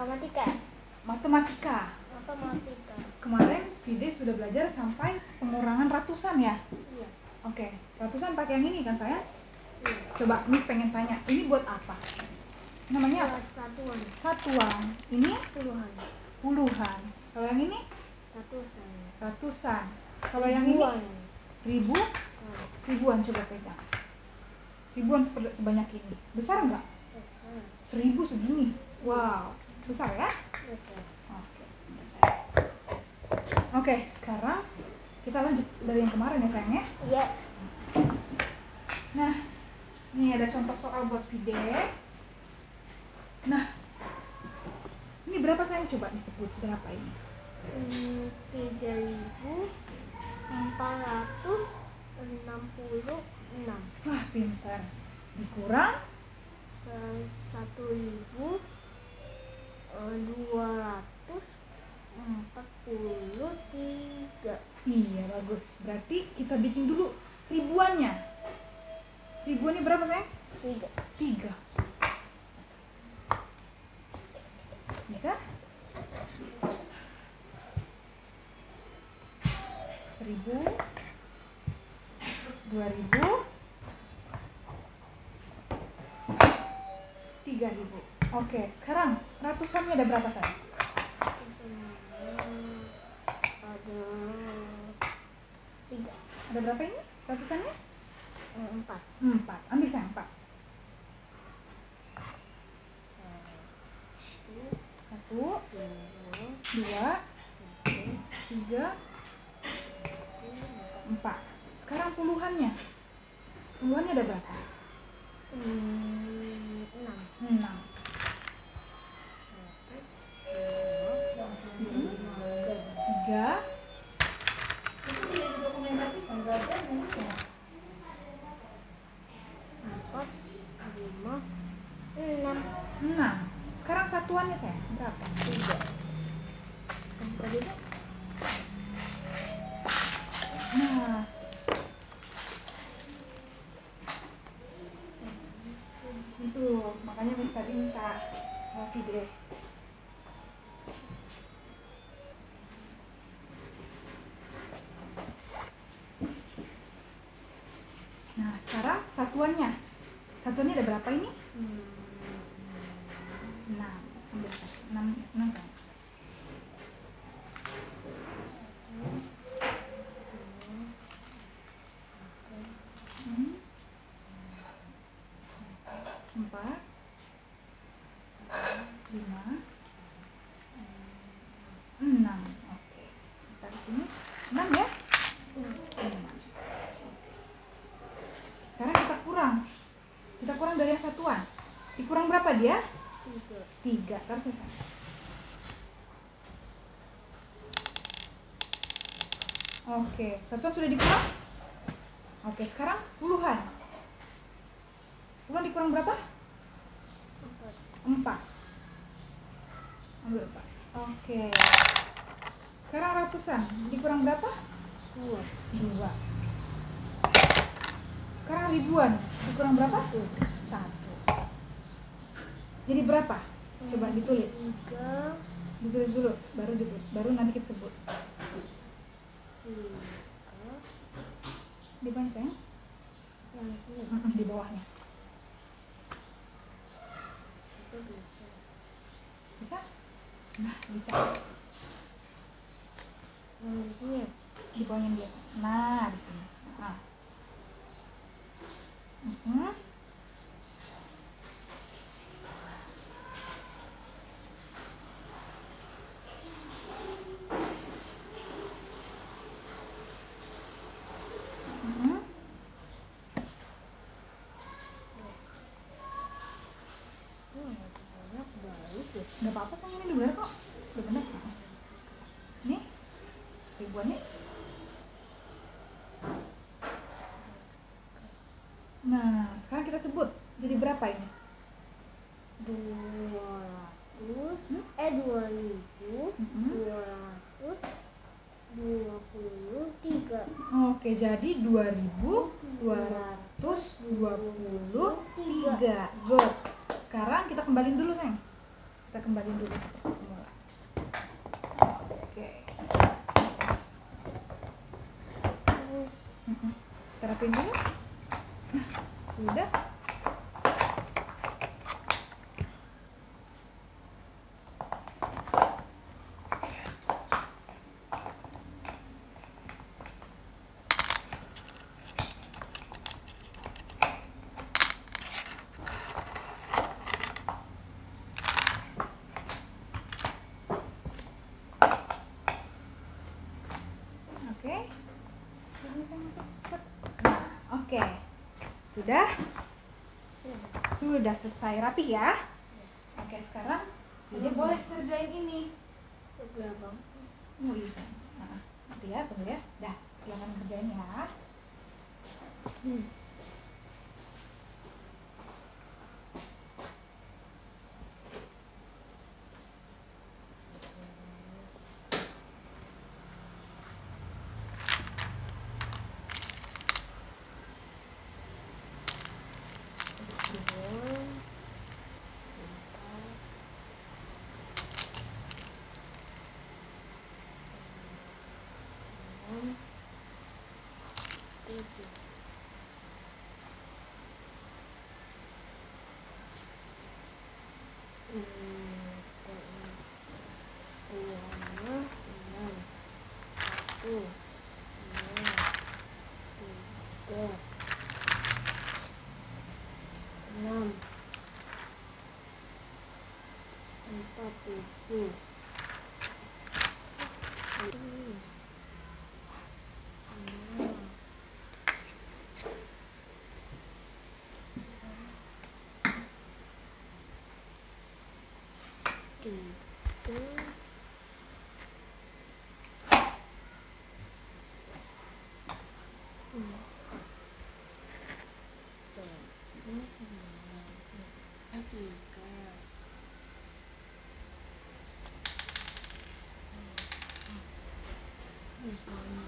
matematika Matematika. matematika Kemarin Vide sudah belajar sampai pengurangan ratusan ya? iya Oke, ratusan pakai yang ini kan saya? iya Coba Miss pengen tanya, ini buat apa? Namanya apa? Satuan Satuan. Ini puluhan puluhan. Kalau yang ini ratusan ratusan. Kalau yang ini ribuan ribu, Oh, ribuan coba pegang. Ribuan sebanyak ini. Besar nggak? besar Seribu segini. Wow, besar ya? Oke. Oke, sekarang kita lanjut dari yang kemarin ya sayang ya. iya Nah, ini ada contoh soal buat Vide. Nah, ini berapa sayang coba disebut berapa ini? Tiga ribu empat ratus enam puluh enam Wah, pintar. Dikurang satu ribu eh, dua ratus empat puluh tiga Iya bagus. Berarti kita bikin dulu ribuannya. Ribuannya berapa sayang? tiga Tiga. Bisa. Seribu. Dua ribu. Tiga ribu. Oke, sekarang ratusannya ada berapa sayang? ada tiga Ada berapa ini? Ratusannya? empat Empat. Ambil sayang empat. satu dua tiga, empat. Sekarang puluhannya. Puluhannya ada berapa? Hmm, Nah. Itu makanya Miss tadi minta uh, video. Nah, sekarang satuannya. Satuannya ada berapa ini? hmm, Enam. Ambil satu. Enam. Enam kan? Hmm. Empat. Lima. Enam. Oke. Kita di sini. Enam ya? Enam. Sekarang kita kurang. Kita kurang dari yang satuan. Dikurang berapa dia? tiga Tiga. Terus selesai. Oke, satuan sudah dikurang? Oke, sekarang puluhan. Puluhan dikurang berapa? empat Empat. Ambil empat. Oke. Sekarang ratusan. Dikurang berapa? dua Dua. Sekarang ribuan. Dikurang berapa? Satu. Jadi berapa? Coba ditulis. tiga Ditulis dulu, baru ditulis, baru nanti kita sebut. Di mana sayang? Di bawahnya. Nah, bisa. di sini Di bawahnya dia. Nah, di sini. Nah. Mhm. hmm, banyak baik ya Nggak apa-apa sayang ini bener kok. Udah bener. Nih, ribuannya. Nah, sekarang kita sebut. Jadi berapa ini? dua ratus Hmm? eh dua ribu dua ratus dua puluh tiga Oke, jadi 2223. Good. Sekarang kita kembaliin dulu, Sayang. Kita kembali dulu seperti semula. Oke. Kita dulu. Sudah Oke. Jadi saya masuk. Set. Nah, oke. Sudah? Sudah selesai rapi ya? Oke, sekarang Aja boleh kerjain ini. Oh iya. Nah, nanti ya, tunggu ya. Dah, silakan kerjain ya. Hmm. Dua, empat, enam, tujuh. Hmm, puluhannya enam, satu, dua, tiga, enam, empat, tujuh, Hmm. enam, tiga, empat, tujuh, tiga, Misalnya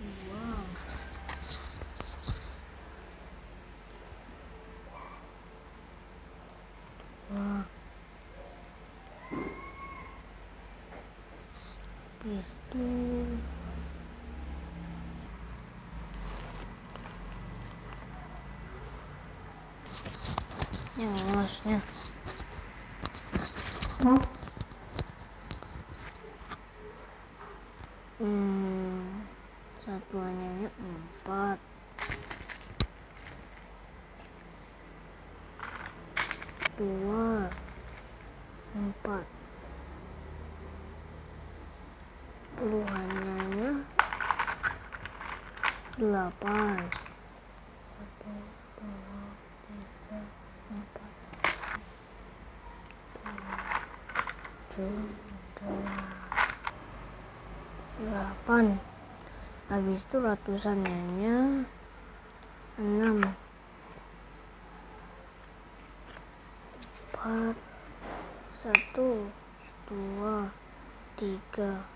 dua. Wah. Itu. Yang masnya. Hmm, satuannya empat. Dua, empat. Satu, dua, tiga, empat. Tujuh, delapan. Delapan. Habis itu ratusannya enam. Empat. Satu. Dua. Tiga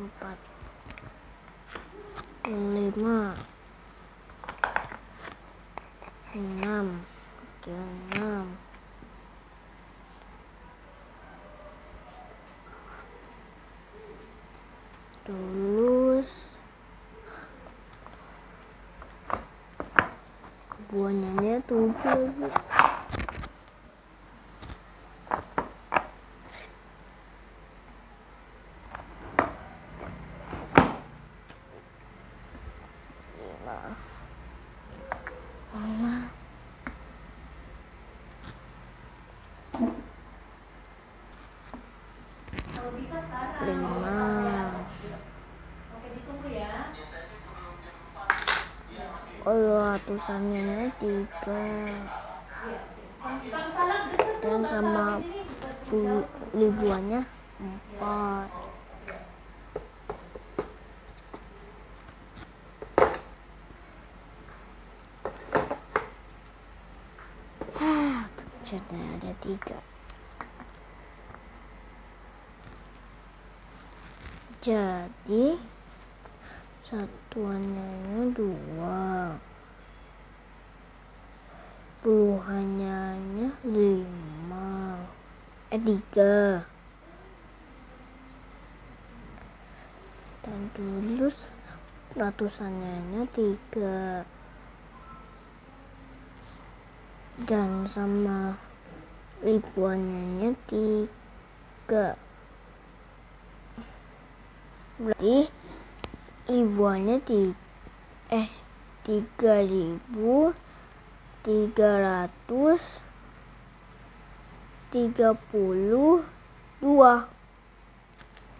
empat. Lima. Enam. Oke enam. Tulus. Buahnya tujuh lagi lima enam Kalau bisa sekarang. lima Oke, ditunggu ya. Oh ratusannya tiga. Dan sama ribuannya empat. Ternyata ada tiga. Jadi satuannya dua. Puluhannya lima. Eh tiga. Dan tulus ratusannya tiga. Dan sama ribuannya tiga. Berarti ribuannya di eh tiga ribu tiga ratus tiga puluh dua.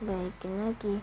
Baikin lagi